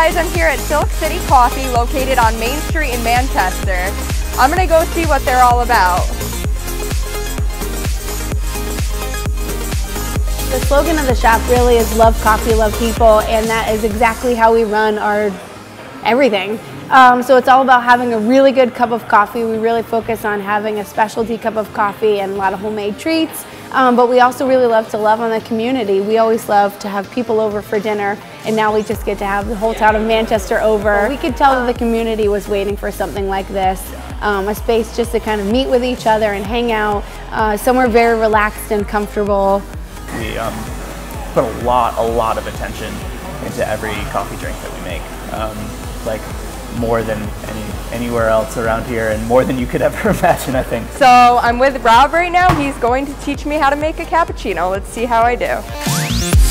guys, I'm here at Silk City Coffee located on Main Street in Manchester. I'm gonna go see what they're all about. The slogan of the shop really is love coffee, love people, and that is exactly how we run our everything. Um, so it's all about having a really good cup of coffee. We really focus on having a specialty cup of coffee and a lot of homemade treats. Um, but we also really love to love on the community. We always love to have people over for dinner, and now we just get to have the whole town of Manchester over. We could tell that the community was waiting for something like this, um, a space just to kind of meet with each other and hang out, uh, somewhere very relaxed and comfortable. We um, put a lot, a lot of attention into every coffee drink that we make. Um, like more than any, anywhere else around here and more than you could ever imagine, I think. So I'm with Rob right now. He's going to teach me how to make a cappuccino. Let's see how I do.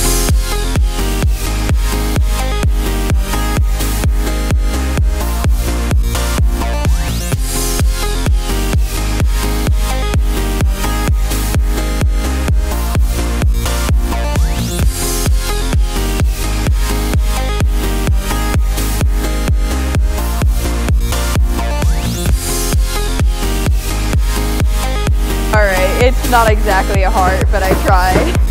It's not exactly a heart, but I tried.